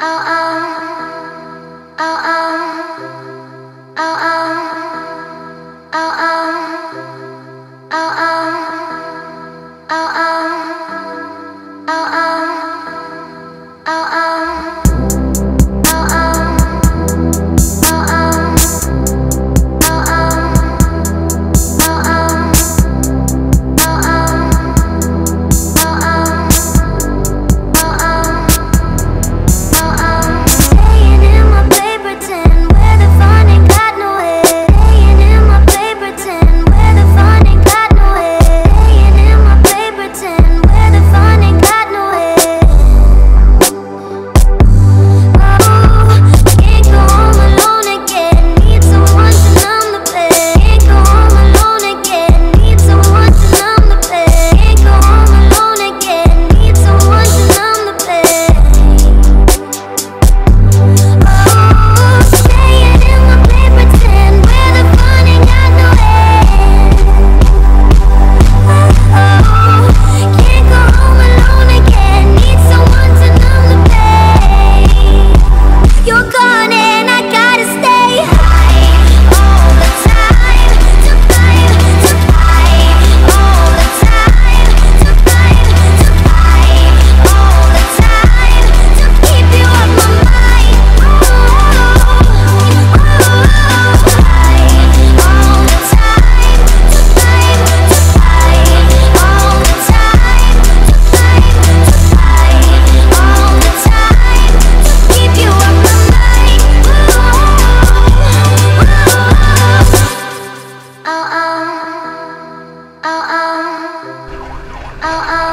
oh, oh. oh, oh.